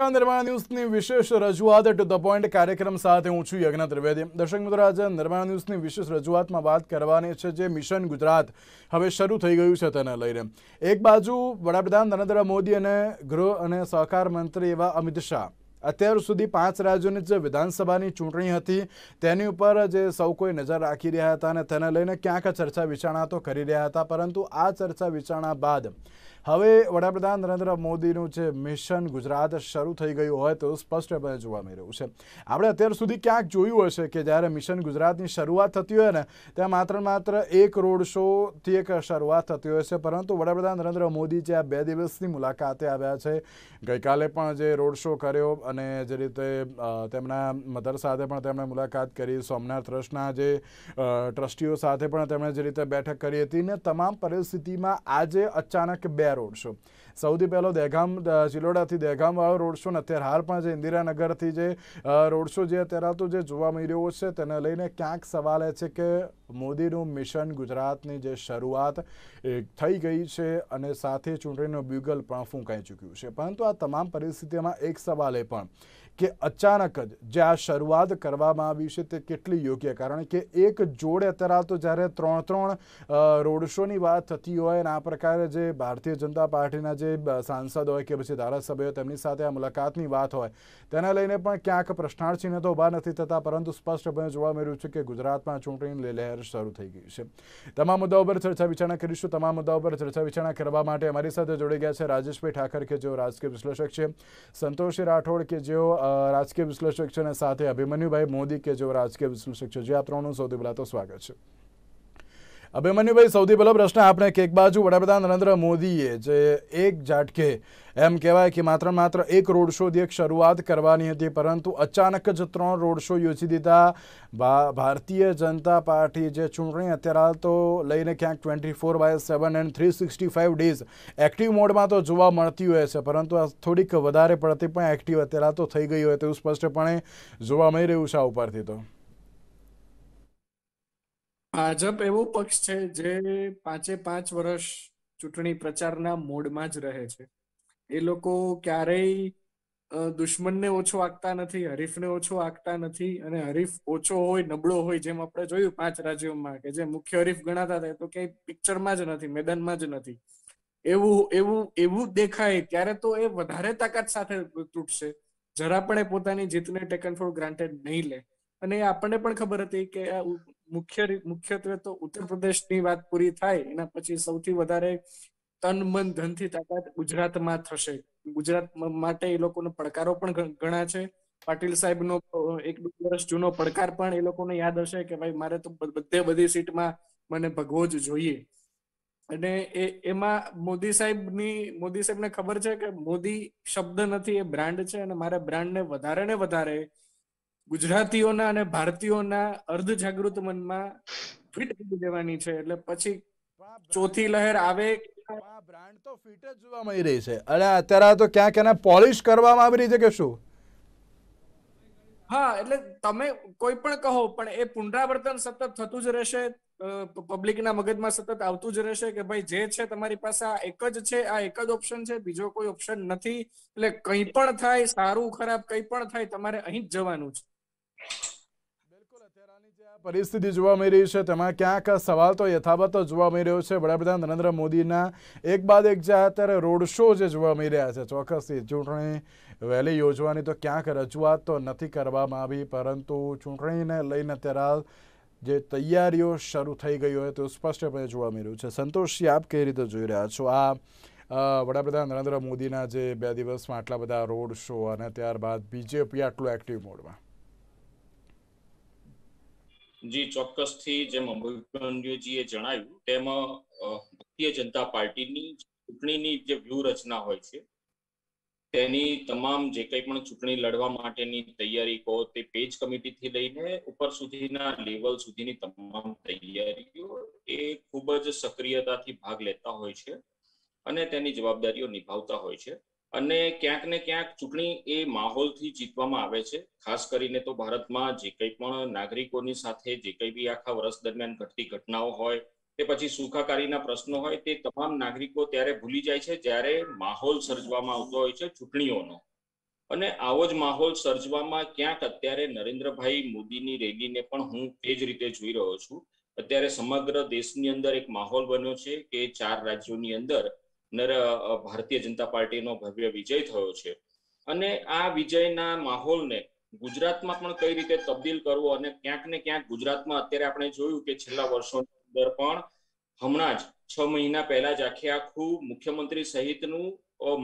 નિર્માણ ન્યૂઝની વિશેષ રજૂઆત ટુ ધ પોઈન્ટ કાર્યક્રમ સાથે હું છું યજ્ઞ ત્રિવેદી. દર્શક મિત્રો, આજે નિર્માણ ન્યૂઝની વિશેષ રજૂઆતમાં વાત કરવાની છે જે મિશન ગુજરાત હવે શરૂ થઈ ગયું છે તેને લઈને. એક બાજુ વડાપ્રધાન નરેન્દ્ર મોદી અને ગૃહ અને સહકાર મંત્રી એવા અમિત શાહ. અત્યાર સુધી પાંચ રાજ્યોની જે વિધાનસભાની ચૂંટણી હતી, તેની ઉપર જે સૌ કોઈ નજર રાખી રહ્યા હતા અને તેને લઈને ક્યાંક ચર્ચા વિચારણા તો કરી રહ્યા હતા, પરંતુ આ ચર્ચા વિચારણા બાદ હવે વડાપ્રધાન નરેન્દ્ર મોદીનું જે મિશન ગુજરાત શરૂ થઈ ગયું હોય તો સ્પષ્ટપણે જોવા મળી રહ્યું છે. આપણે અત્યાર સુધી ક્યાંક જોયું હશે કે જ્યારે મિશન ગુજરાતની શરૂઆત થતી હોય ને, ત્યાં માત્ર માત્ર એક રોડ શોથી એક શરૂઆત થતી હોય છે. પરંતુ વડાપ્રધાન નરેન્દ્ર મોદી જે આ બે દિવસની મુલાકાતે આવ્યા છે, ગઈકાલે પણ જે રોડ શો કર્યો અને જે રીતે તેમના મધર સાથે પણ તેમણે મુલાકાત કરી, સોમનાથ ટ્રસ્ટના જે ટ્રસ્ટીઓ સાથે પણ તેમણે જે રીતે બેઠક કરી હતી ને, તમામ પરિસ્થિતિમાં આજે અચાનક બે રોડ શો સૌથી પહેલો દહેગામ ચિલોડાથી દહેગામ વાળો રોડ શો ને અત્યારે હાલ પણ જે ઇન્દિરાનગરથી જે રોડ શો જે અત્યારે તો જે જોવા મળી રહ્યો છે, તેને લઈને ક્યાંક સવાલ એ છે કે મોદીનું મિશન ગુજરાતની જે શરૂઆત થઈ ગઈ છે અને સાથે ચૂંટણીનું બ્યુગલ પણ ફૂંકાઈ ચૂક્યું છે. પરંતુ આ તમામ પરિસ્થિતિમાં એક સવાલ એ પણ. કે અચાનક જ જે આ શરૂઆત કરવામાં આવી છે તે કેટલી યોગ્ય? કારણ કે એક જોડે અત્યારે તો જ્યારે ત્રણ ત્રણ રોડ શોની વાત થતી હોય અને આ પ્રકારે જે ભારતીય જનતા પાર્ટીના જે સાંસદ હોય કે પછી ધારાસભ્યો તેમની સાથે આ મુલાકાતની વાત હોય, તેને લઈને પણ ક્યાંક પ્રશ્નાર્થ ચિહ્ન તો ઊભા નથી થતા, પરંતુ સ્પષ્ટપણે જોવા મળ્યું છે કે ગુજરાતમાં ચૂંટણી લહેર શરૂ થઈ ગઈ છે. તમામ મુદ્દાઓ પર ચર્ચા વિચારણા કરીશું. તમામ મુદ્દાઓ પર ચર્ચા વિચારણા કરવા માટે અમારી સાથે જોડી ગયા છે રાજેશભાઈ ઠાકર, કે જેઓ રાજકીય વિશ્લેષક છે, સંતોષી રાઠોડ, કે જેઓ રાજકીય વિશ્લેષક છે અને સાથે અભિમન્યુભાઈ મોદી કે જેઓ રાજકીય વિશ્લેષક છે. જે, આ ત્રણનું સૌથી પહેલાં તો સ્વાગત છે. અભિમન્યુભાઈ, સૌથી પહેલો પ્રશ્ન આપણે કે એક બાજુ વડાપ્રધાન નરેન્દ્ર મોદીએ જે એક ઝાટકે એમ કહેવાય કે માત્ર માત્ર એક રોડ શોથી એક શરૂઆત કરવાની હતી, પરંતુ અચાનક જ ત્રણ રોડ શો યોજી દીધા. ભારતીય જનતા પાર્ટી જે ચૂંટણી અત્યારે તો લઈને ક્યાંક twenty four by seven and three sixty five days active મોડમાં તો જોવા મળતી હોય છે, પરંતુ આ થોડીક વધારે પડતી પણ એક્ટિવ અત્યારે તો થઈ ગઈ હોય તેવું સ્પષ્ટપણે જોવા મળી રહ્યું છે આ ઉપરથી તો. ભાજપ એવો પક્ષ છે જે પાંચે પાંચ વર્ષ ચૂંટણી પ્રચારના મોડમાં જ રહે છે. એ લોકો ક્યારેય દુશ્મનને ઓછો આંકતા નથી, હરીફને ઓછો આંકતા નથી અને હરીફ ઓછો હોય, નબળો હોય, જેમ આપણે જોયું પાંચ રાજ્યોમાં કે જે મુખ્ય હરીફ ગણાતા હતા તો ક્યાંય પિક્ચરમાં જ નથી, મેદાનમાં જ નથી. એવું એવું એવું દેખાય, ત્યારે તો એ વધારે તાકાત સાથે તૂટશે. જરા પણ એ પોતાની જીતને ટેકન ફોર ગ્રાન્ટેડ નહીં લે. અને આપણને પણ ખબર હતી કે મુખ્ય મુખ્યત્વે તો ઉત્તર પ્રદેશની વાત પૂરી થાય, એના પછી સૌથી વધારે તન, મન, ધનથી તાકાત ગુજરાતમાં થશે. ગુજરાત માટે એ લોકોનો પડકારો પણ ઘણા છે. પાટીલ સાહેબનો એક બે વર્ષ જૂનો પડકાર પણ એ લોકોને યાદ હશે કે ભાઈ મારે તો બધે બધી સીટમાં મને ભગવો જ જોઈએ. અને એ, એમાં મોદી સાહેબની, મોદી સાહેબને ખબર છે કે મોદી શબ્દ નથી, એ બ્રાન્ડ છે અને મારે બ્રાન્ડને વધારે ને વધારે ગુજરાતીઓના અને ભારતીયોના અર્ધ જાગૃત મનમાં ફિટ કરી દેવાની છે. એટલે પછી ચોથી લહેર આવે બ્રાન્ડ તો ફિટ જ જોવા મળી રહી છે. અને અત્યારે તો ક્યાંક એને પોલિશ કરવામાં આવી રહી છે કે શું? હા એટલે તમે કોઈ પણ કહો પણ એ પુનરાવર્તન સતત થતું જ રહેશે. પબ્લિકના મગજમાં સતત આવતું જ રહેશે કે ભાઈ જે છે તમારી પાસે આ એક જ છે આ એક જ ઓપ્શન છે બીજો કોઈ ઓપ્શન નથી. એટલે કંઈ પણ થાય સારું ખરાબ કંઈ પણ થાય તમારે અહીં જ જવાનું છે. પરિસ્થિતિ જોવા મળી રહી છે, તેમાં ક્યાંક સવાલ તો યથાવત જોવા મળી રહ્યો છે. વડાપ્રધાન નરેન્દ્ર મોદીના એક બાદ એક જે અત્યારે રોડ શો જે જોવા મળી રહ્યા છે ચોક્કસથી ચૂંટણી વહેલી યોજવાની તો ક્યાંક રજૂઆત તો નથી કરવામાં આવી, પરંતુ ચૂંટણીને લઈને અત્યારે જે તૈયારીઓ શરૂ થઈ ગઈ હોય તો સ્પષ્ટપણે જોવા મળી રહ્યું છે. સંતોષજી, આપ કઈ રીતે જોઈ રહ્યા છો? આ વડાપ્રધાન નરેન્દ્ર મોદીના જે બે દિવસમાં આટલા બધા રોડ શો અને ત્યારબાદ બીજેપી આટલું એક્ટિવ મોડમાં જી ચોક્કસથી જેમ અમૃતજીએ જણાવ્યું, તેમાં ભારતીય જનતા પાર્ટીની ચૂંટણીની જે વ્યૂહરચના હોય છે, તેની તમામ જે કંઈ પણ ચૂંટણી લડવા માટેની તૈયારી કહો તે પેજ કમિટીથી લઈને ઉપર સુધીના લેવલ સુધીની તમામ તૈયારીઓ એ ખૂબ જ સક્રિયતાથી ભાગ લેતા હોય છે અને તેની જવાબદારીઓ નિભાવતા હોય છે. અને ક્યાંક ને ક્યાંક ચૂંટણી એ માહોલથી જીતવામાં આવે છે. ખાસ કરીને તો ભારતમાં જે કંઈ પણ નાગરિકોની સાથે જે કંઈ બી આખા વર્ષ દરમિયાન ઘટતી ઘટનાઓ હોય કે પછી સુખાકારીના પ્રશ્નો હોય તે તમામ નાગરિકો ત્યારે ભૂલી જાય છે જ્યારે માહોલ સર્જવામાં આવતો હોય છે ચૂંટણીઓનો. અને આવો જ માહોલ સર્જવામાં ક્યાંક અત્યારે નરેન્દ્રભાઈ મોદીની રેલીને પણ હું તે જ રીતે જોઈ રહ્યો છું. અત્યારે સમગ્ર દેશની અંદર એક માહોલ બન્યો છે કે ચાર રાજ્યોની અંદર ભારતીય જનતા પાર્ટીનો ભવ્ય વિજય થયો છે. અને આ વિજયના માહોલને ગુજરાતમાં પણ કઈ રીતે તબદીલ કરવો અને ક્યાંક ને ક્યાંક ગુજરાતમાં અત્યારે આપણે જોયું કે છેલ્લા વર્ષોની અંદર પણ હમણાં જ છ મહિના પહેલા જ આખે આખું મુખ્યમંત્રી સહિતનું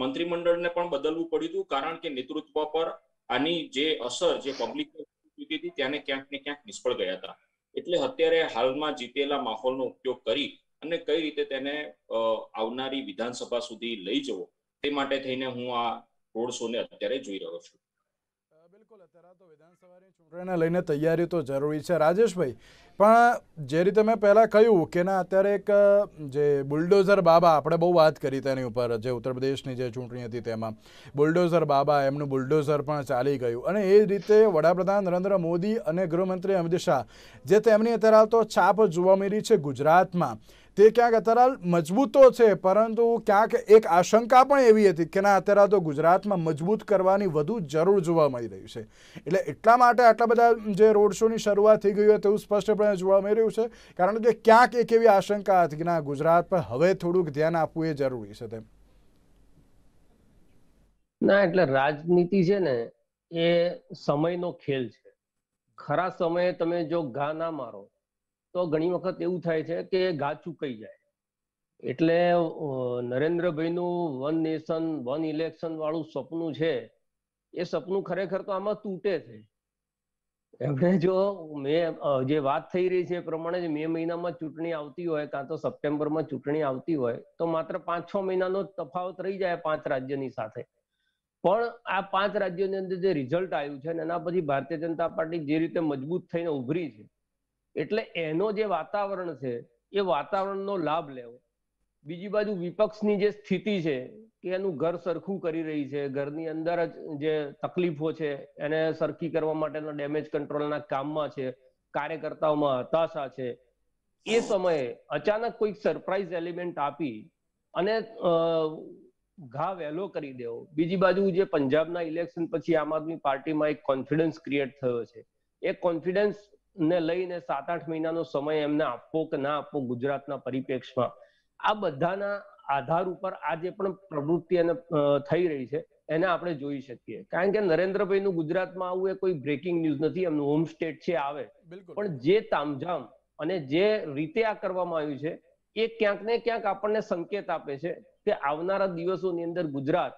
મંત્રીમંડળને પણ બદલવું પડ્યું હતું. કારણ કે નેતૃત્વ પર આની જે અસર, જે પબ્લિક હતી, ત્યાંને ક્યાંક ને ક્યાંક નિષ્ફળ ગયા હતા. એટલે અત્યારે હાલમાં જીતેલા માહોલનો ઉપયોગ કરી અને કઈ રીતે તેને આવનારી વિધાનસભા સુધી લઈ જવો, તે માટે થઈને હું આ રોડ શો ને અત્યારે જોઈ રહ્યો છું. બિલકુલ, અત્યારે તો વિધાનસભાની ચૂંટણીને લઈને તૈયારી તો જરૂરી છે, રાજેશભાઈ. પણ જે રીતે મેં પહેલાં કહ્યું કે ના, અત્યારે એક જે બુલડોઝર બાબા, આપણે બહુ વાત કરી તેની ઉપર, જે ઉત્તર પ્રદેશની જે ચૂંટણી હતી તેમાં. બુલડોઝર બાબા, એમનું બુલડોઝર પણ ચાલી ગયું. અને એ રીતે વડાપ્રધાન નરેન્દ્ર મોદી અને ગૃહમંત્રી અમિત શાહ, જે તેમની અત્યારે તો છાપ જોવા મળી છે ગુજરાતમાં. તે ક્યાંક અત્યારે મજબૂત છે, પરંતુ ક્યાંક એક આશંકા પણ એવી હતી કે ના, અત્યારે તો ગુજરાતમાં મજબૂત કરવાની વધુ જરૂર જોવા મળી રહી છે. એટલે એટલા માટે આટલા બધા જે રોડ શોની શરૂઆત થઈ ગઈ હોય તેવું સ્પષ્ટપણે જોવા મળી રહ્યું છે, કારણ કે ક્યાંક એક એવી આશંકા હતી કે ના, ગુજરાત પર હવે થોડુંક ધ્યાન આપવું એ જરૂરી છે તેમ. ના, એટલે રાજનીતિ છે ને, એ સમયનો ખેલ છે. ખરા સમયે તમે જો ઘા ના મારો તો ઘણી વખત એવું થાય છે કે ઘા ચૂકાઈ જાય. એટલે નરેન્દ્રભાઈનું વન નેશન, વન ઇલેક્શન વાળું સપનું છે, એ સપનું ખરેખર તો આમાં તૂટે છે. એમણે જો મેં જે વાત થઈ રહી છે એ પ્રમાણે મે મહિનામાં ચૂંટણી આવતી હોય, કાં તો સપ્ટેમ્બરમાં ચૂંટણી આવતી હોય, તો માત્ર પાંચ છ મહિનાનો તફાવત રહી જાય પાંચ રાજ્યની સાથે. પણ આ પાંચ રાજ્યોની અંદર જે રિઝલ્ટ આવ્યું છે એના પછી ભારતીય જનતા પાર્ટી જે રીતે મજબૂત થઈને ઉભરી છે એટલે એનો જે વાતાવરણ છે, એ વાતાવરણનો લાભ લેવો. બીજી બાજુ વિપક્ષની જે સ્થિતિ છે, કે એનું ઘર સરખું કરી રહી છે, ઘરની અંદર જ જે તકલીફો છે, એને સરખી કરવા માટેના ડેમેજ કંટ્રોલના કામમાં છે, કાર્યકર્તાઓમાં હતાશા છે, એ સમયે અચાનક કોઈક સરપ્રાઇઝ એલિમેન્ટ આપી અને ઘા વહેલો કરી દેવો. બીજી બાજુ જે પંજાબના ઇલેક્શન પછી આમ આદમી પાર્ટીમાં એક કોન્ફિડન્સ ક્રિએટ થયો છે. એ કોન્ફિડન્સ ને લઈને સાત આઠ મહિનાનો સમય એમને આપવો કે ના આપવો ગુજરાતના પરિપ્રેક્ષમાં આ બધાના આધાર ઉપર આ જે પણ પ્રવૃત્તિ એને થઈ રહી છે એને આપણે જોઈ શકીએ. કારણ કે નરેન્દ્રભાઈનું ગુજરાતમાં આવું એ કોઈ બ્રેકિંગ ન્યૂઝ નથી એમનું હોમ સ્ટેટ છે આવે. પણ જે તામઝામ અને જે રીતે આ કરવામાં આવ્યું છે એ ક્યાંક ને ક્યાંક આપણને સંકેત આપે છે કે આવનારા દિવસોની અંદર ગુજરાત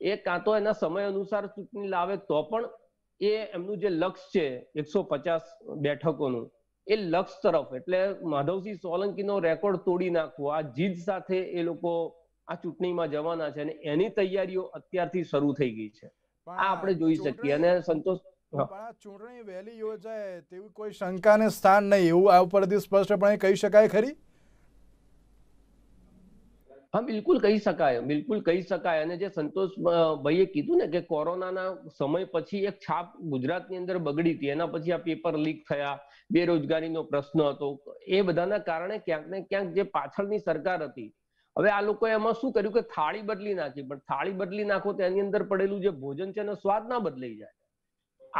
એ કાં તો એના સમય અનુસાર ચૂંટણી લાવે તો પણ એ એમનું જે લક્ષ્ય છે એકસો પચાસ બેઠકોનું એ લક્ષ તરફ એટલે માધવસિંહ સોલંકીનો રેકોર્ડ તોડી નાખવો આ જીદ સાથે એ લોકો આ ચૂંટણીમાં જવાના છે અને એની તૈયારીઓ અત્યારથી શરૂ થઈ ગઈ છે. આ આપણે જોઈ શકીએ અને સંતોષ ચૂંટણી વહેલી યોજાય તેવી કોઈ શંકાને સ્થાન નહીં એવું આ ઉપરથી સ્પષ્ટપણે કહી શકાય ખરી? હા, બિલકુલ કહી શકાય, બિલકુલ કહી શકાય. અને જે સંતોષ ભાઈએ કીધું ને કે કોરોનાના સમય પછી એક છાપ ગુજરાતની અંદર બગડી હતી. એના પછી આ પેપર લીક થયા, બેરોજગારીનો પ્રશ્ન હતો. એ બધાના કારણે ક્યાંક ને ક્યાંક જે પાછળની સરકાર હતી, હવે આ લોકોએ એમાં શું કર્યું કે થાળી બદલી નાખી. પણ થાળી બદલી નાખો તો એની અંદર પડેલું જે ભોજન છે એનો સ્વાદ ના બદલાઈ જાય.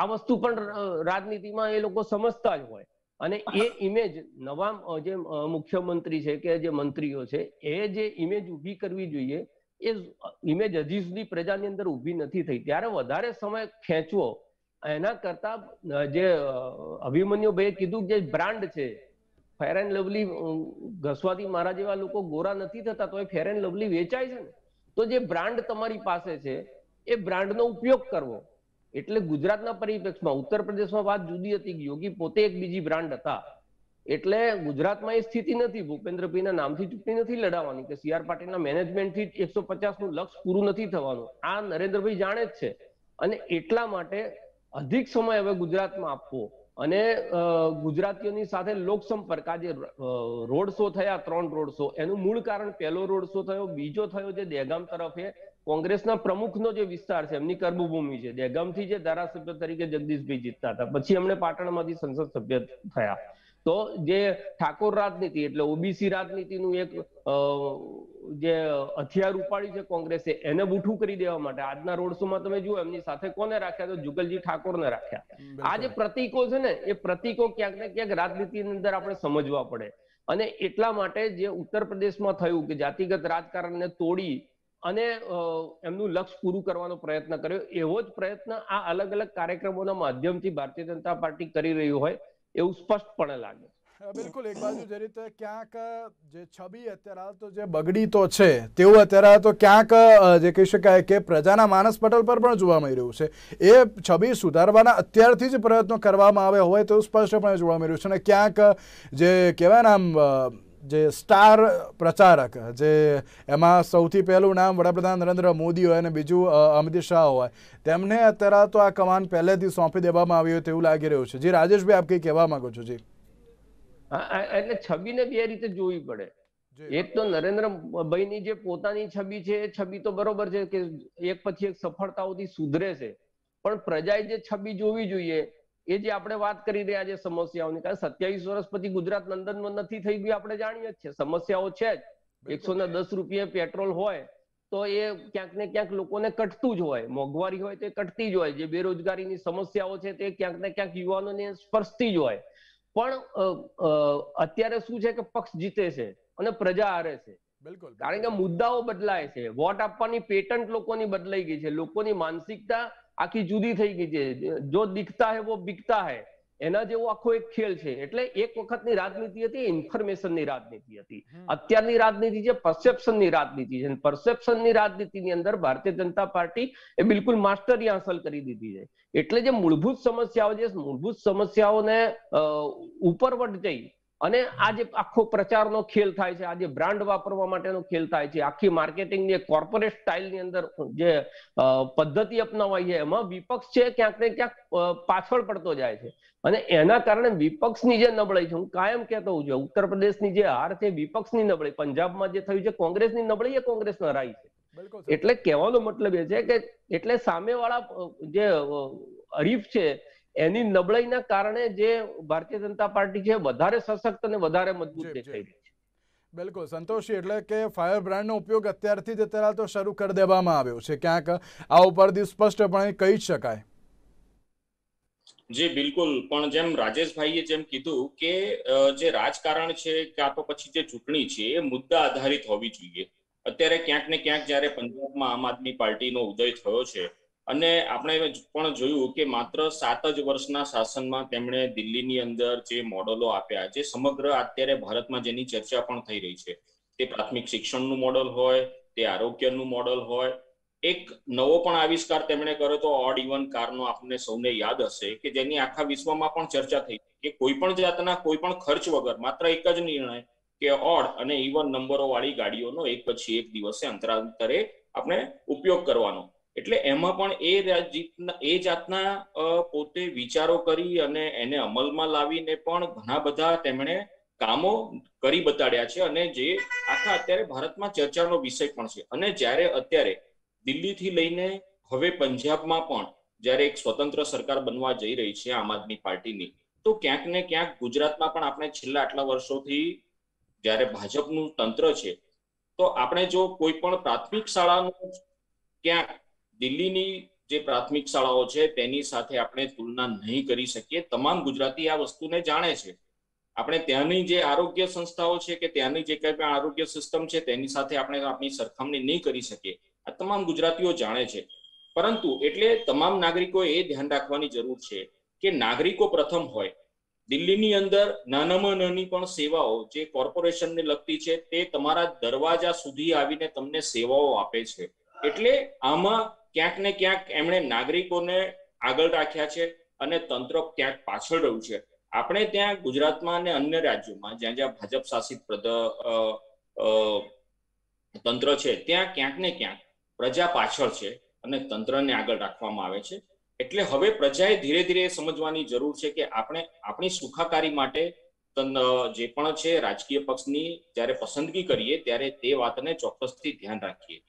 આ વસ્તુ પણ રાજનીતિમાં એ લોકો સમજતા જ હોય. અને એ ઇમેજ નવા જે મુખ્યમંત્રી છે કે જે મંત્રીઓ છે, એ જે ઇમેજ ઊભી કરવી જોઈએ, એ ઇમેજ હજી સુધી પ્રજાની અંદર ઊભી નથી થઈ. ત્યારે વધારે સમય ખેંચવો. એના કરતા જે અભિમન્યુભાઈએ કીધું જે બ્રાન્ડ છે, ફેર એન્ડ લવલી ઘસવાથી મારા જેવા લોકો ગોરા નથી થતા, તો એ ફેર એન્ડ લવલી વેચાય છે ને? તો જે બ્રાન્ડ તમારી પાસે છે, એ બ્રાન્ડનો ઉપયોગ કરવો. એટલે ગુજરાતના પરિપ્રેક્ષમાં ઉત્તર પ્રદેશમાં વાત જુદી હતી યોગી પોતે એક બીજી બ્રાન્ડ હતા. એટલે ગુજરાતમાં એ સ્થિતિ નથી. ભૂપેન્દ્રભાઈના નામથી ચૂંટણી નથી લડાવવાની કે સીઆર પાટીલના મેનેજમેન્ટથી એકસો નું લક્ષ્ય પૂરું નથી થવાનું. આ નરેન્દ્રભાઈ જાણે જ છે. અને એટલા માટે અધિક સમય હવે ગુજરાતમાં આપવો. અને ગુજરાતીઓની સાથે લોક સંપર્ક આજે રોડ શો થયા, ત્રણ રોડ શો. એનું મૂળ કારણ પહેલો રોડ શો થયો, બીજો થયો જે દહેગામ તરફે કોંગ્રેસના પ્રમુખનો જે વિસ્તાર છે એમની કર્મભૂમિ છે. દહેગામથી જે ધારાસભ્ય તરીકે જગદીશભાઈ જીતતા હતા. પછી એમણે પાટણમાંથી સંસદ સભ્ય થયા. તો જે ઠાકોર રાજનીતિ એટલે ઓબીસી રાજનીતિનું એક જે હથિયાર ઉપાડ્યું છે કોંગ્રેસે એને બૂઠું કરી દેવા માટે. આજના રોડ શોમાં તમે જુઓ એમની સાથે કોને રાખ્યા? તો જુગલજી ઠાકોરને રાખ્યા. આ જે પ્રતીકો છે ને એ પ્રતીકો ક્યાંક ને ક્યાંક રાજનીતિની અંદર આપણે સમજવા પડે. અને એટલા માટે જે ઉત્તર પ્રદેશમાં થયું કે જાતિગત રાજકારણને તોડી અને એમનું લક્ષ્ય પૂરું કરવાનો પ્રયત્ન કર્યો. એવો જ પ્રયત્ન આ અલગ અલગ કાર્યક્રમોના માધ્યમથી ભારતીય જનતા પાર્ટી કરી રહ્યું હોય એવું સ્પષ્ટપણે લાગે. બિલકુલ. એક બાજુ જે રીતે ક્યાંક જે છબી અત્યારે હાલ તો જે બગડી તો છે, તેવું અત્યારે હાલ તો ક્યાંક જે કહી શકાય કે પ્રજાના માનસ પટલ પર પણ જોવા મળી રહ્યું છે. એ છબી સુધારવાના અત્યારથી જ પ્રયત્નો કરવામાં આવ્યા હોય તેવું સ્પષ્ટપણે જોવા મળી રહ્યું છે. અને ક્યાંક, જે કહેવાય ને આમ જે સ્ટાર પ્રચારક જે એમાં સૌથી પહેલું નામ વડાપ્રધાન નરેન્દ્ર મોદી હોય અને બીજું અમિત શાહ હોય તેમને અત્યારે તો આ કમાન પહેલેથી સોંપી દેવામાં આવી હોય તેવું લાગી રહ્યું છે. જી રાજેશભાઈ આપ કંઈ કહેવા માંગો છો? જી. એટલે છબીને બે રીતે જોવી પડે. એક તો નરેન્દ્રભાઈની જે પોતાની છબી છે એ છબી તો બરોબર છે કે એક પછી એક સફળતાઓથી સુધરે છે. પણ પ્રજાએ જે છબી જોવી જોઈએ એ જે આપણે વાત કરી રહ્યા છે સમસ્યાઓની કારણ સત્યાવીસ વર્ષ પછી ગુજરાત નંદનમાં નથી થઈ ગયું આપણે જાણીએ જ છે. સમસ્યાઓ છે જ. એકસો ને દસ રૂપિયા પેટ્રોલ હોય તો એ ક્યાંક ને ક્યાંક લોકોને કટતું જ હોય. મોંઘવારી હોય તે કટતી જ હોય. જે બેરોજગારીની સમસ્યાઓ છે તે ક્યાંક ને ક્યાંક યુવાનોને સ્પર્શતી જ હોય. પણ અત્યારે શું છે કે પક્ષ જીતે છે અને પ્રજા હારે છે. બિલકુલ. કારણ કે મુદ્દાઓ બદલાય છે. વોટ આપવાની પેટન્ટ લોકોની બદલાઈ ગઈ છે. લોકોની માનસિકતા આખી જુદી થઈ ગઈ છે. જો દિખતા હે વો બિકતા હે. એના જેવો આખો એક ખેલ છે. એટલે એક વખતની રાજનીતિ હતી ઇન્ફોર્મેશનની રાજનીતિ હતી. અત્યારની રાજનીતિ છે પરસેપ્શનની રાજનીતિ છે. પરસેપ્શનની રાજનીતિની અંદર ભારતીય જનતા પાર્ટી એ બિલકુલ માસ્ટરી હાંસલ કરી દીધી છે. એટલે જે મૂળભૂત સમસ્યાઓ છે મૂળભૂત સમસ્યાઓને ઉપર ઉપરવટ જઈ અને આ જે આખો પ્રચારનો ખેલ થાય છે આ જે બ્રાન્ડ વાપરવા માટેનો ખેલ થાય છે આખી માર્કેટિંગની કોર્પોરેટ સ્ટાઇલની અંદર જે પદ્ધતિ અપનાવાઈ છે એમાં વિપક્ષ છે ક્યાંક ને ક્યાંક પાછળ પડતો જાય છે. અને એના કારણે વિપક્ષની જે નબળાઈ છે હું કાયમ કહેતો હોઉં છું ઉત્તર પ્રદેશની જે હાર છે વિપક્ષની નબળાઈ પંજાબમાં જે થયું છે કોંગ્રેસની નબળાઈ એ કોંગ્રેસનો રાય છે. એટલે કહેવાનો મતલબ એ છે કે એટલે સામેવાળા જે હરીફ છે એની નબળાઈના કારણે જે ભારતીય જનતા પાર્ટી છે વધારે સશક્ત અને વધારે મજબૂત દેખાઈ રહી છે. બિલકુલ સંતોષી એટલે કે ફાયર બ્રાન્ડનો ઉપયોગ અત્યારથી જ અત્યારે તો શરૂ કરી દેવામાં આવ્યો છે. ક્યાંક આ ઉપરથી સ્પષ્ટપણે કહી જ શકાય. જી બિલકુલ. પણ જેમ રાજેશભાઈએ જેમ કીધું કે જે રાજકારણ છે કાં તો પછી જે ચૂંટણી છે એ મુદ્દા આધારિત હોવી જોઈએ. અત્યારે ક્યાંક ને ક્યાંક જ્યારે પંજાબમાં આમ આદમી પાર્ટીનો ઉદય થયો છે અને આપણે પણ જોયું કે માત્ર સાત જ વર્ષના શાસનમાં તેમણે દિલ્હીની અંદર જે મોડલો આપ્યા, જે સમગ્ર અત્યારે ભારતમાં જેની ચર્ચા પણ થઈ રહી છે, તે પ્રાથમિક શિક્ષણનું મોડલ હોય, તે આરોગ્યનું મોડલ હોય, એક નવો પણ આવિષ્કાર તેમણે કર્યો તો ઓડ ઇવન કારનો આપણને સૌને યાદ હશે કે જેની આખા વિશ્વમાં પણ ચર્ચા થઈ કે કોઈ પણ જાતના કોઈ પણ ખર્ચ વગર માત્ર એક જ નિર્ણય કે ઓડ અને ઇવન નંબરો વાળી ગાડીઓનો એક પછી એક દિવસે અંતરાંતરે આપણે ઉપયોગ કરવાનો. એટલે એમાં પણ એ રાજીતના એ જાતના પોતે વિચારો કરી અને એને અમલમાં લાવીને પણ ઘણા બધા તેમણે કામો કરી બતાડ્યા છે અને જે આખા અત્યારે ભારતમાં ચર્ચાનો વિષય પણ છે. અને જ્યારે અત્યારે દિલ્હીથી લઈને હવે પંજાબમાં પણ જ્યારે એક સ્વતંત્ર સરકાર બનવા જઈ રહી છે આમ આદમી પાર્ટીની, તો ક્યાંક ને ક્યાંક ગુજરાતમાં પણ આપણે છેલ્લા આટલા વર્ષોથી જ્યારે ભાજપનું તંત્ર છે, તો આપણે જો કોઈ પણ પ્રાથમિક શાળાનું ક્યાંક દિલ્હીની જે પ્રાથમિક શાળાઓ છે, તેની સાથે આપણે તુલના નહીં કરી શકીએ. તમામ ગુજરાતી આ વસ્તુને જાણે છે. આપણે ત્યાંની જે આરોગ્ય સંસ્થાઓ છે કે ત્યાંની જે કંઈ પણ આરોગ્ય સિસ્ટમ છે, તેની સાથે આપણે આપણી સરખામણી નહીં કરી શકીએ. આ તમામ ગુજરાતીઓ જાણે છે. પરંતુ એટલે તમામ નાગરિકોએ એ ધ્યાન રાખવાની જરૂર છે કે નાગરિકો પ્રથમ હોય. દિલ્હીની અંદર નાનામાં નાની પણ સેવાઓ જે કોર્પોરેશનને લગતી છે, તે તમારા દરવાજા સુધી આવીને તમને સેવાઓ આપે છે. એટલે આમાં ક્યાંક ને ક્યાંક એમણે નાગરિકોને આગળ રાખ્યા છે અને તંત્ર ક્યાંક પાછળ રહ્યું છે. આપણે ત્યાં ગુજરાતમાં અને અન્ય રાજ્યોમાં જ્યાં જ્યાં ભાજપ શાસિત તંત્ર છે, ત્યાં ક્યાંક ને ક્યાંક પ્રજા પાછળ છે અને તંત્રને આગળ રાખવામાં આવે છે. એટલે હવે પ્રજાએ ધીરે ધીરે સમજવાની જરૂર છે કે આપણે આપણી સુખાકારી માટે જે પણ છે, રાજકીય પક્ષની જ્યારે પસંદગી કરીએ ત્યારે તે વાતને ચોક્કસથી ધ્યાન રાખીએ.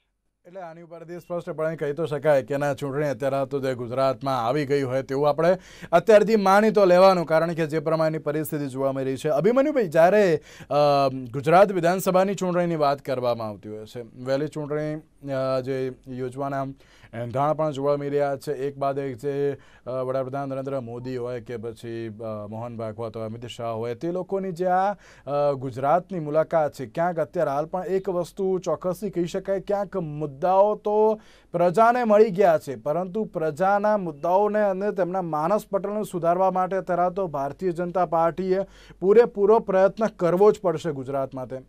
એટલે આની ઉપરથી સ્પષ્ટપણે કહી તો શકાય કે ના, ચૂંટણી અત્યારે તો જે ગુજરાતમાં આવી ગઈ હોય તેવું આપણે અત્યારથી માની તો લેવાનું, કારણ કે જે પ્રમાણેની પરિસ્થિતિ જોવા મળી છે. અભિમન્યુભાઈ, જ્યારે ગુજરાત વિધાનસભાની ચૂંટણીની વાત કરવામાં આવતી હોય છે, વહેલી ચૂંટણી જે યોજવાના એંધાણ પણ જોવા મળી રહ્યા છે, એક બાદ એક જે વડાપ્રધાન નરેન્દ્ર મોદી હોય કે પછી મોહન ભાગવત હોય, અમિત શાહ હોય, તે લોકોની જે આ ગુજરાતની મુલાકાત છે, ક્યાંક અત્યારે હાલ પણ એક વસ્તુ ચોક્કસથી કહી શકાય, ક્યાંક મુદ્દાઓ તો પ્રજાને મળી ગયા છે, પરંતુ પ્રજાના મુદ્દાઓને અને તેમના માનસ પટલને સુધારવા માટે અત્યારે તો ભારતીય જનતા પાર્ટીએ પૂરેપૂરો પ્રયત્ન કરવો જ પડશે ગુજરાત માટે.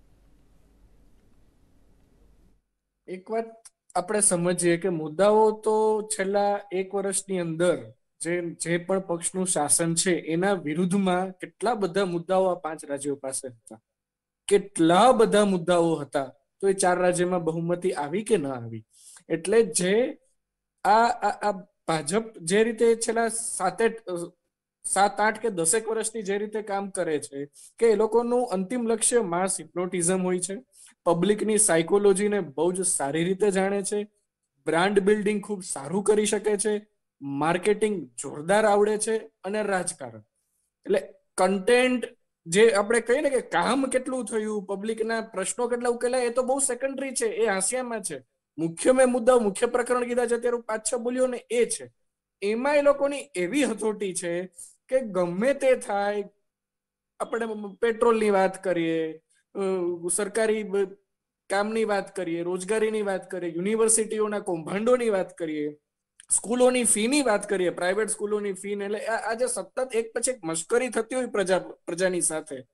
એક વાત આપણે સમજીએ કે મુદ્દાઓ તો છેલ્લા એક વર્ષની અંદર જે જે પણ પક્ષનું શાસન છે, એના વિરુદ્ધમાં કેટલા બધા મુદ્દાઓ આ પાંચ રાજ્યો પાસે હતા? કેટલા બધા મુદ્દાઓ હતા? તો એ ચાર રાજ્યમાં બહુમતી આવી કે ન આવી? એટલે જે આ આ ભાજપ જે રીતે છેલ્લા સાતે સાત, આઠ કે દસેક વર્ષથી જે રીતે કામ કરે છે, કે એ લોકોનું અંતિમ લક્ષ્ય માસ હિપ્નોટિઝમ હોય છે. પબ્લિકની સાયકોલોજીને બહુ જ સારી રીતે જાણે છે. બ્રાન્ડ બિલ્ડિંગ ખૂબ સારું કરી શકે છે. માર્કેટિંગ જોરદાર આવડે છે અને રાજકારણ. એટલે કન્ટેન્ટ જે આપણે કહીએ ને કે કામ કેટલું થયું, પબ્લિકના પ્રશ્નો કેટલા ઉકેલાય એ તો બહુ સેકન્ડરી છે, એ હાંસિયામાં છે. મુખ્ય મેં મુદ્દા મુખ્ય પ્રકરણ કીધા છે, અત્યારે પાંચ છ બોલ્યો ને એ છે. એમાં એ લોકોની એવી હથોટી છે કે ગમે તે થાય, આપણે પેટ્રોલની વાત કરીએ સરકારી કામની વાત કરીએ, રોજગારીની વાત કરીએ, યુનિવર્સિટીઓના કૌભાંડોની વાત કરીએ, સ્કૂલોની ફીની વાત કરીએ, પ્રાઇવેટ સ્કૂલોની ફી એટલે આજે સતત એક પછી એક મશ્કરી થતી હોય પ્રજા, પ્રજાની સાથે.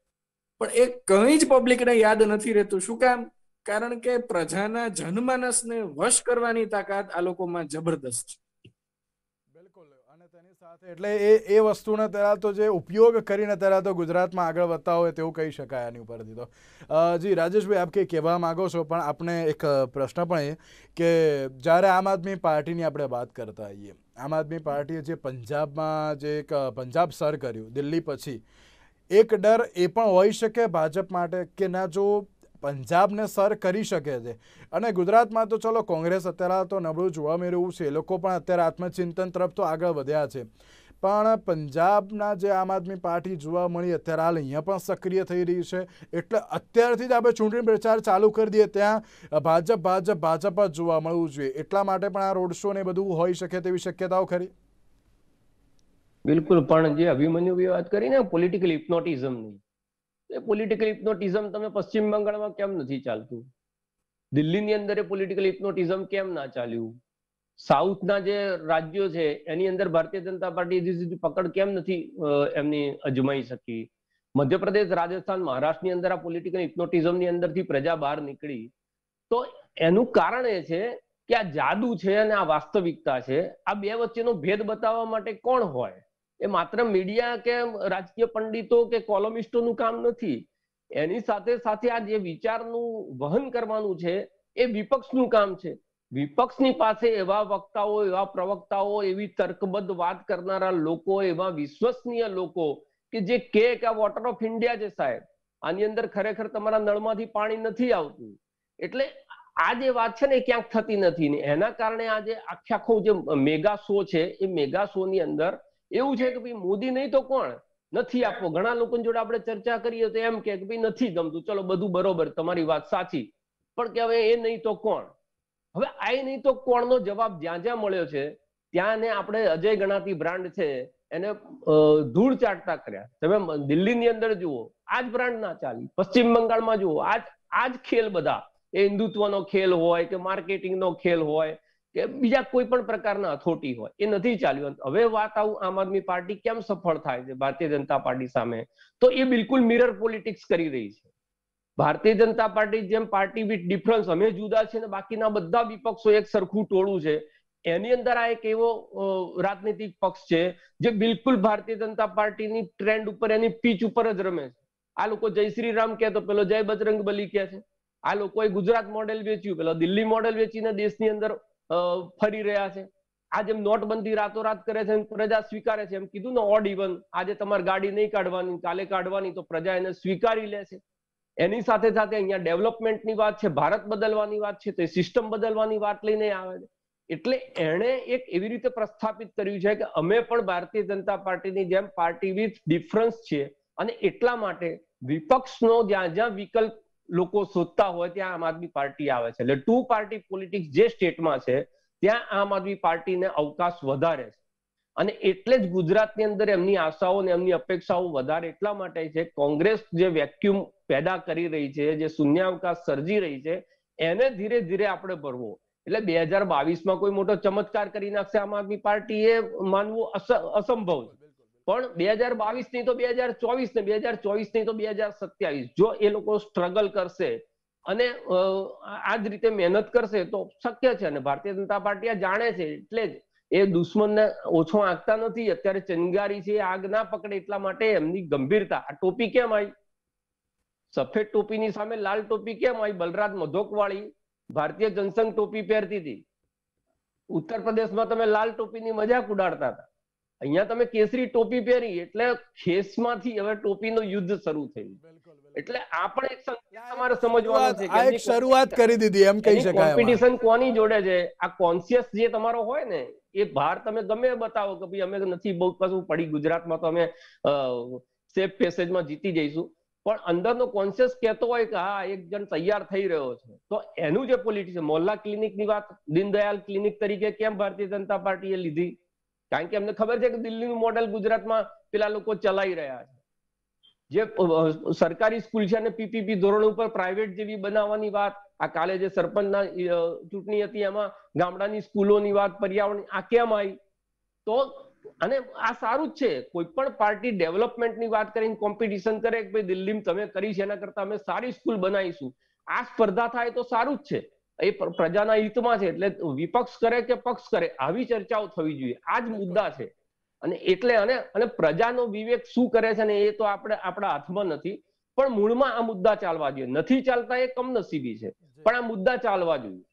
પણ એ કંઈ જ પબ્લિકને યાદ નથી રહેતું. શું કામ? કારણ કે પ્રજાના જનમાનસને વશ કરવાની તાકાત આ લોકોમાં જબરદસ્ત છે. એટલે એ એ વસ્તુને ત્યારે તો જે ઉપયોગ કરીને ત્યારે તો ગુજરાતમાં આગળ વધતા હોય તેવું કહી શકાય આની ઉપરથી તો. જી, રાજેશભાઈ, આપ કંઈ કહેવા માગો છો, પણ આપણે એક પ્રશ્ન પણ એ કે જ્યારે આમ આદમી પાર્ટીની આપણે વાત કરતા આવીએ આમ આદમી પાર્ટીએ જે પંજાબમાં જે એક પંજાબ સર કર્યું, દિલ્હી પછી, એક ડર એ પણ હોઈ શકે ભાજપ માટે કે ના જો પંજાબને સર કરી શકે છે. અને ગુજરાતમાં તો ચલો કોંગ્રેસ અત્યારે તો નબળું જોવા મેળવ્યું છે. એ લોકો પણ અત્યારે આત્મચિંતન તરફ તો આગળ વધ્યા છે. પણ પંજાબના જે આમ આદમી પાર્ટી જોવા મળી અત્યારે હાલ અહીંયા પણ સક્રિય થઈ રહી છે. એટલે અત્યારથી જ આપણે ચૂંટણી પ્રચાર ચાલુ કરી દઈએ. ત્યાં ભાજપ ભાજપ ભાજપ જ જોવા મળવું જોઈએ. એટલા માટે પણ આ રોડ શો ને બધું હોઈ શકે તેવી શક્યતાઓ ખરી? બિલકુલ. પણ જે અભિમન્યુ વાત કરી ને પોલિટિકલ હિપ્નોટિઝમની પોલિટિકલ ઇપ્નોટિઝમ તમે પશ્ચિમ બંગાળમાં કેમ નથી ચાલતું? દિલ્હીની અંદર એ પોલિટિકલ ઇપ્નોટિઝમ કેમ ના ચાલ્યું? સાઉથના જે રાજ્યો છે, એની અંદર ભારતીય જનતા પાર્ટી પકડ કેમ નથી એમની અજમાઈ શકી? મધ્યપ્રદેશ, રાજસ્થાન, મહારાષ્ટ્રની અંદર આ પોલિટિકલ ઇપ્નોટિઝમની અંદરથી પ્રજા બહાર નીકળી. તો એનું કારણ એ છે કે આ જાદુ છે અને આ વાસ્તવિકતા છે. આ બે વચ્ચેનો ભેદ બતાવવા માટે કોણ હોય? એ માત્ર મીડિયા કે રાજકીય પંડિતો કે કોલમિસ્ટોનું કામ નથી. એની સાથે સાથે આ જે વિચારનું વહન કરવાનું છે, એ વિપક્ષનું કામ છે. વિપક્ષની પાસે એવા વક્તાઓ, એવા પ્રવક્તાઓ, એવી તર્કબદ્ધ વાત કરનારા લોકો, એવા વિશ્વસનીય લોકો કે જે કે આ વોટર ઓફ ઇન્ડિયા છે સાહેબ, આની અંદર ખરેખર તમારા નળમાંથી પાણી નથી આવતું. એટલે આ જે વાત છે ને ક્યાંક થતી નથી ને એના કારણે આ જે આખે આખો જે મેગા શો છે, એ મેગા શો ની અંદર એવું છે કે ભાઈ મોદી નહીં તો કોણ? નથી આપવો. ઘણા લોકો જોડે આપણે ચર્ચા કરીએ તો એમ કે ભાઈ નથી ગમતું. ચલો બધું બરોબર, તમારી વાત સાચી. પણ કે હવે એ નહીં તો કોણ? હવે આ નહીં તો કોણનો જવાબ જ્યાં જ્યાં મળ્યો છે, ત્યાં ને આપણે અજય ગણાતી બ્રાન્ડ છે, એને ધૂળ ચાટતા કર્યા. તમે દિલ્હીની અંદર જુઓ, આ જ બ્રાન્ડ ના ચાલી. પશ્ચિમ બંગાળમાં જુઓ આજ જ ખેલ બધા. એ હિન્દુત્વનો ખેલ હોય કે માર્કેટિંગનો ખેલ હોય કે બીજા કોઈ પણ પ્રકારના અથોટી હોય, એ નથી ચાલ્યું. હવે વાત આવું આમ આદમી પાર્ટી કેમ સફળ થાય છે ભારતીય જનતા પાર્ટી સામે? તો એ બિલકુલ મિરર પોલિટિક્સ કરી રહી છે. ભારતીય જનતા પાર્ટી જેમ પાર્ટી વિથ ડિફરન્સ અમે જુદા છે ને બાકીના બધા વિપક્ષો એક સરખું ટોળું છે. એની અંદર આ એક એવો રાજનીતિક પક્ષ છે જે બિલકુલ ભારતીય જનતા પાર્ટીની ટ્રેન્ડ ઉપર એની પીચ ઉપર જ રમે છે. આ લોકો જય શ્રી રામ કહે તો પેલો જય બજરંગ બલી કહે છે. આ લોકોએ ગુજરાત મોડેલ વેચ્યું, પેલો દિલ્હી મોડેલ વેચીને દેશની અંદર ફરી રહ્યા છે. આ જેમ નોટબંધી રાતોરાત કરે છે પ્રજા સ્વીકારે છે. એમ કીધું ને ઓડ ઇવન આજે તમારે ગાડી નહીં કાઢવાની, કાલે કાઢવાની, તો પ્રજા એને સ્વીકારી લે છે. એની સાથે સાથે અહીંયા ડેવલપમેન્ટની વાત છે, ભારત બદલવાની વાત છે, તો સિસ્ટમ બદલવાની વાત લઈને આવે છે. એટલે એણે એક એવી રીતે પ્રસ્થાપિત કર્યું છે કે અમે પણ ભારતીય જનતા પાર્ટીની જેમ પાર્ટી વિથ ડિફરન્સ છીએ અને એટલા માટે વિપક્ષનો જ્યાં જ્યાં વિકલ્પ લોકો શોધતા હોય ત્યાં આમ આદમી પાર્ટી આવે છે. એટલે ટુ પાર્ટી પોલિટિક્સ જે સ્ટેટમાં છે, ત્યાં આમ આદમી પાર્ટીને અવકાશ વધારે છે. અને એટલે જ ગુજરાતની અંદર એમની આશાઓ અને એમની અપેક્ષાઓ વધારે એટલા માટે છે, કોંગ્રેસ જે વેક્યુમ પેદા કરી રહી છે, જે શૂન્યાવકાશ સર્જી રહી છે, એને ધીરે ધીરે આપણે ભરવો. એટલે બે હજાર બાવીસમાં કોઈ મોટો ચમત્કાર કરી નાખશે આમ આદમી પાર્ટી એ માનવું અસંભવ છે. પણ બે હજાર બાવીસ નહીં તો બે હજાર ચોવીસ ને બે હજાર ચોવીસ નહીં તો બે હજાર સત્યાવીસ. જો એ લોકો સ્ટ્રગલ કરશે અને આ જ રીતે મહેનત કરશે તો શક્ય છે. અને ભારતીય જનતા પાર્ટી આ જાણે છે એટલે જ એ દુશ્મનને ઓછો આંકતા નથી. અત્યારે ચિનગારી છે, આગ ના પકડે એટલા માટે એમની ગંભીરતા. આ ટોપી કેમ આવી? સફેદ ટોપીની સામે લાલ ટોપી કેમ આવી? બલરાજ મધોકવાળી ભારતીય જનસંઘ ટોપી પહેરતી હતી. ઉત્તર પ્રદેશમાં તમે લાલ ટોપીની મજાક ઉડાડતા હતા. અહીંયા તમે કેસરી ટોપી પહેરી એટલે ખેસમાંથી હવે ટોપીનો યુદ્ધ શરૂ થયું એટલે આ પણ એક તમારે સમજવાનું છે કે આ એક શરૂઆત કરી દીધી એમ કહી શકાય કોમ્પિટિશન કોની જોડે છે? આ કોન્શિયસ જે તમારો હોય ને એ ભાર તમે ગમે બતાવો કે ભાઈ અમે નથી બહુ કશું પડી ગુજરાતમાં તો અમે સેફ પેસેજમાં જીતી જઈશું. પણ અંદરનો કોન્શિયસ કહેતો હોય કે હા એક જણ તૈયાર થઈ રહ્યો છે. તો એનું જે પોલિટિક્સ મોહલ્લા ક્લિનિકની વાત દીનદયાલ ક્લિનિક તરીકે કેમ ભારતીય જનતા પાર્ટીએ લીધી? કારણ કે અમને ખબર છે કે દિલ્હીનું મોડેલ ગુજરાતમાં પેલા લોકો ચલાવી રહ્યા છે. જે સરકારી સ્કૂલ છે અને પીપીપી ધોરણ ઉપર પ્રાઇવેટ જેવી બનાવવાની વાત, આ કાલે જે સરપંચના ચૂંટણી હતી એમાં ગામડાની સ્કૂલોની વાત, પર્યાવરણ, આ કેમ આવી? તો, અને આ સારું જ છે. કોઈ પણ પાર્ટી ડેવલપમેન્ટની વાત કરીને કોમ્પિટિશન કરે કે ભાઈ દિલ્હીમાં તમે કરી છે, એના કરતા અમે સારી સ્કૂલ બનાવીશું. આ સ્પર્ધા થાય તો સારું જ છે. એ પ્રજાના હિતમાં છે એટલે વિપક્ષ કરે કે પક્ષ કરે આવી ચર્ચાઓ થવી જોઈએ. આ જ મુદ્દા છે. અને એટલે અને અને પ્રજાનો વિવેક શું કરે છે ને એ તો આપણે આપણા હાથમાં નથી. પણ મૂળમાં આ મુદ્દા ચાલવા જોઈએ. નથી ચાલતા એ કમનસીબી છે. પણ આ મુદ્દા ચાલવા જોઈએ.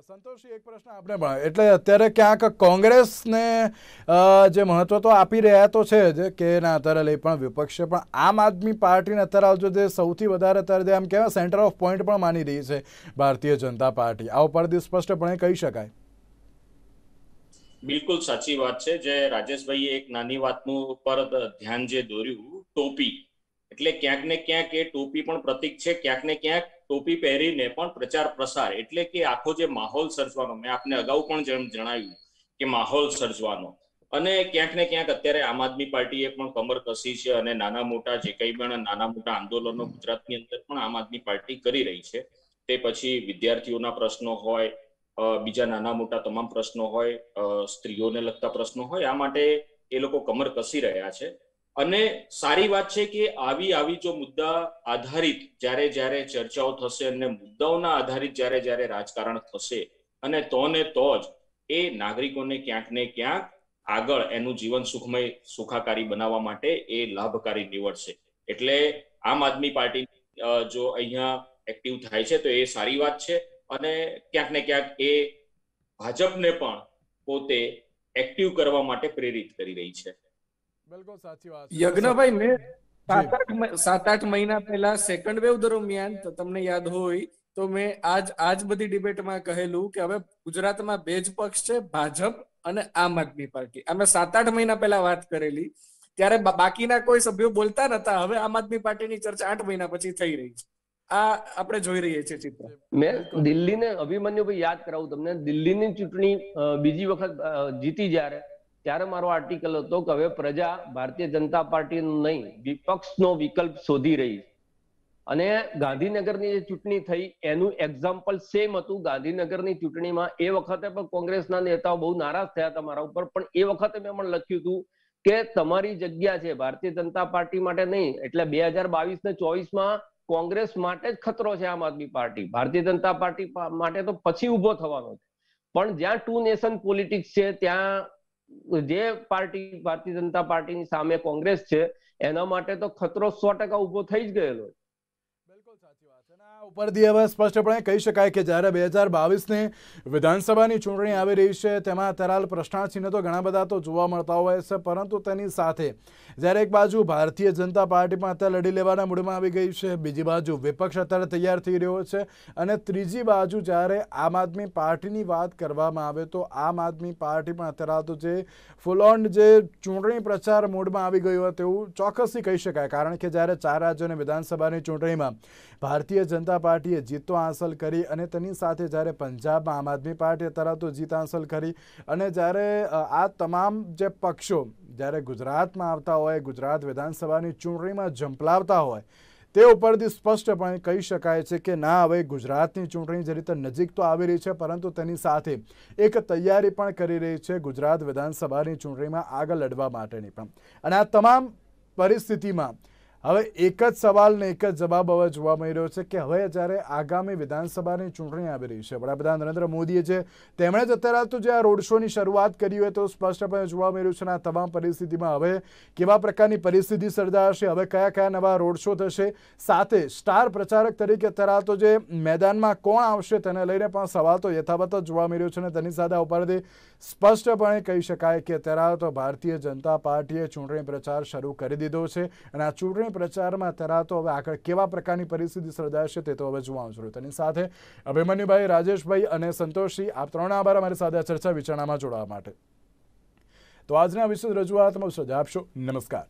અ, સંતોષજી એક પ્રશ્ન આપણે પણ. એટલે અત્યારે ક્યાંક કોંગ્રેસને જે મહત્વ તો આપી રહ્યા તો છે જ કે ના અત્યારે લઈ પણ વિપક્ષે પણ આમ આદમી પાર્ટીને અત્યારે આવજો જે સૌથી વધારે અત્યારે જે આમ કહેવાય સેન્ટર ઓફ પોઈન્ટ પણ માની રહી છે ભારતીય જનતા પાર્ટી. આ ઉપરથી સ્પષ્ટપણે કહી શકાય. બિલકુલ સાચી વાત છે. જે રાજેશભાઈએ એક નાની વાતનું ઉપર ધ્યાન જે દોર્યું ટોપી. એટલે ક્યાંક ને ક્યાંક એ ટોપી પણ પ્રતીક છે. ક્યાંક ને ક્યાંક ટોપી પહેરીને પણ પ્રચાર પ્રસાર એટલે કે આખો જે માહોલ સર્જવાનો, મેં આપને અગાઉ પણ જેમ જણાવ્યું કે માહોલ સર્જવાનો. અને ક્યાંક ને ક્યાંક અત્યારે આમ આદમી પાર્ટીએ પણ કમર કસી છે અને નાના મોટા જે કંઈ પણ નાના મોટા આંદોલનો ગુજરાતની અંદર પણ આમ આદમી પાર્ટી કરી રહી છે. તે પછી વિદ્યાર્થીઓના પ્રશ્નો હોય બીજા નાના મોટા તમામ પ્રશ્નો હોય સ્ત્રીઓને લગતા પ્રશ્નો હોય, આ માટે એ લોકો કમર કસી રહ્યા છે. અને સારી વાત છે કે આવી આવી જો મુદ્દા આધારિત જ્યારે જ્યારે ચર્ચાઓ થશે અને મુદ્દાઓના આધારિત જ્યારે જ્યારે રાજકારણ થશે અને તો ને તો જ એ નાગરિકોને ક્યાંક ને ક્યાંક આગળ એનું જીવન સુખમય, સુખાકારી બનાવવા માટે એ લાભકારી નીવડશે. એટલે આમ આદમી પાર્ટી જો અહીંયા એક્ટિવ થાય છે તો એ સારી વાત છે અને ક્યાંક ને ક્યાંક એ ભાજપને પણ પોતે એક્ટિવ કરવા માટે પ્રેરિત કરી રહી છે. બિલકુલ સાચી વાત યજ્ઞભાઈ મેં સાત આઠ સાત આઠ મહિના પહેલા સેકન્ડ વેવ દરમિયાન તો તમને યાદ હોય તો મેં આજ આજ બધી ડિબેટમાં કહેલું કે હવે ગુજરાતમાં બે જ પક્ષ છે ભાજપ અને આમ આદમી પાર્ટી. અમે સાત આઠ મહિના પહેલા વાત કરેલી. ત્યારે બાકીના કોઈ સભ્યો બોલતા નતા હવે આમ આદમી પાર્ટીની ચર્ચા આઠ મહિના પછી થઈ રહી છે. આ આપણે જોઈ રહીએ છીએ ચિત્ર. મેં દિલ્હીને અભિમન્યુભાઈ યાદ કરાવું તમને. દિલ્હીની ચૂંટણી બીજી વખત જીતી જ્યારે ત્યારે મારો આર્ટિકલ હતો કે હવે પ્રજા ભારતીય જનતા પાર્ટીનો નહીં, વિપક્ષનો વિકલ્પ શોધી રહી અને ગાંધીનગરની જે ચૂંટણી થઈ, એનું એક્ઝામ્પલ સેમ હતું. ગાંધીનગરની ચૂંટણીમાં એ વખતે પણ કોંગ્રેસના નેતાઓ બહુ નારાજ થયા હતા મારા ઉપર. પણ એ વખતે મેં પણ લખ્યું હતું કે તમારી જગ્યા છે, ભારતીય જનતા પાર્ટી માટે નહીં. એટલે બે હજાર બાવીસ ને ચોવીસમાં કોંગ્રેસ માટે જ ખતરો છે આમ આદમી પાર્ટી. ભારતીય જનતા પાર્ટી માટે તો પછી ઊભો થવાનો છે. પણ જ્યાં ટુ નેશન પોલિટિક્સ છે, ત્યાં જે પાર્ટી, ભારતીય જનતા પાર્ટીની સામે કોંગ્રેસ છે, એના માટે તો ખતરો સો ટકા ઊભો થઈ જ ગયેલો છે બિલકુલ સાચી વાત છે અને આ ઉપરથી હવે સ્પષ્ટપણે કહી શકાય કે જ્યારે બે હજાર બાવીસની વિધાનસભાની ચૂંટણી આવી રહી છે, તેમાં તરાલ પ્રશ્નાર્થચિહ્ન તો ઘણા બધા તો જોવા મળતા હોય છે, પરંતુ તેની સાથે જ્યારે એક બાજુ ભારતીય જનતા પાર્ટી પણ અત્યારે લડી લેવાના મૂડમાં આવી ગઈ છે, બીજી બાજુ વિપક્ષ અત્યારે તૈયાર થઈ રહ્યો છે અને ત્રીજી બાજુ જ્યારે આમ આદમી પાર્ટીની વાત કરવામાં આવે તો આમ આદમી પાર્ટી પણ અત્યારે તો જે ફૂલ ઓન જે ચૂંટણી પ્રચાર મોડમાં આવી ગયું હોય તેવું ચોક્કસથી કહી શકાય. કારણ કે જ્યારે ચાર રાજ્યોની વિધાનસભાની ચૂંટણીમાં ભારતીય જનતા પાર્ટીએ જીતો હાંસલ કરી અને તેની સાથે જ્યારે પંજાબમાં આમ આદમી પાર્ટીએ તરત જીત હાંસલ કરી અને જ્યારે આ તમામ જે પક્ષો જ્યારે ગુજરાતમાં આવતા હોય, ગુજરાત વિધાનસભાની ચૂંટણીમાં ઝંપલાવતા હોય, તે ઉપરથી સ્પષ્ટપણે કહી શકાય છે કે ના, હવે ગુજરાતની ચૂંટણી જે રીતે નજીક તો આવી રહી છે, પરંતુ તેની સાથે એક તૈયારી પણ કરી રહી છે ગુજરાત વિધાનસભાની ચૂંટણીમાં આગળ લડવા માટેની પણ. અને આ તમામ પરિસ્થિતિમાં હવે એક જ સવાલ ને એક જ જવાબ હવે જોવા મળી રહ્યો છે કે હવે જ્યારે આગામી વિધાનસભાની ચૂંટણી આવી રહી છે, વડાપ્રધાન નરેન્દ્ર મોદીએ જે તેમણે જ અત્યારે તો જે આ રોડ શોની શરૂઆત કરી હોય તો સ્પષ્ટપણે જોવા મળ્યું છે આ તમામ પરિસ્થિતિમાં હવે કેવા પ્રકારની પરિસ્થિતિ સર્જાશે, હવે કયા કયા નવા રોડ શો થશે, સાથે સ્ટાર પ્રચારક તરીકે અત્યારે તો જે મેદાનમાં કોણ આવશે તેને લઈને પણ સવાલ તો યથાવત જ જોવા મળ્યો છે અને તેની સાથે આ ઉપરથી સ્પષ્ટપણે કહી શકાય કે અત્યારે તો ભારતીય જનતા પાર્ટીએ ચૂંટણી પ્રચાર શરૂ કરી દીધો છે અને આ ચૂંટણી પ્રચારમાં અત્યારે તો હવે આગળ કેવા પ્રકારની પરિસ્થિતિ સર્જાશે તે તો હવે જોવાનું જરૂર તેની સાથે અભિમન્યુભાઈ, રાજેશભાઈ અને સંતોષજી, આપ ત્રણ આભાર અમારી સાથે ચર્ચા વિચારણામાં જોડાવા માટે. તો આજના વિશેષ રજૂઆતમાં શ્રદ્ધા આપશો. નમસ્કાર.